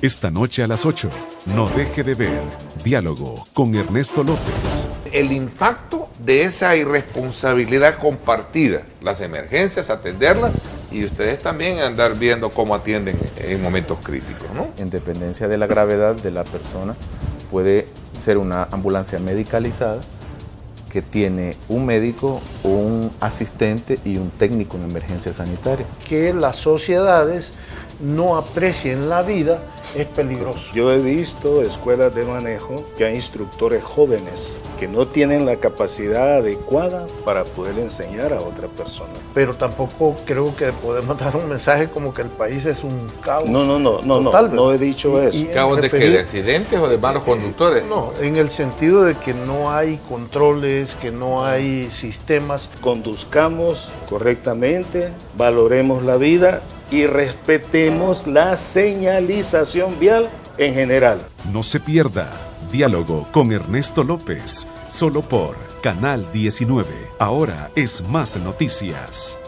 Esta noche a las 8, no deje de ver Diálogo con Ernesto López. El impacto de esa irresponsabilidad compartida, las emergencias, atenderlas y ustedes también andar viendo cómo atienden en momentos críticos, ¿no? En dependencia de la gravedad de la persona, puede ser una ambulancia medicalizada que tiene un médico, un asistente y un técnico en emergencia sanitaria. Que las sociedades no aprecien la vida es peligroso. Yo he visto escuelas de manejo que hay instructores jóvenes que no tienen la capacidad adecuada para poder enseñar a otra persona. Pero tampoco creo que podemos dar un mensaje como que el país es un caos. No, no, no, no, no, no he dicho eso. ¿Caos de qué? ¿De accidentes o de malos conductores? No, en el sentido de que no hay controles, que no hay sistemas. Conduzcamos correctamente, valoremos la vida y respetemos la señalización vial en general. No se pierda Diálogo con Ernesto López, solo por Canal 19. Ahora es más noticias.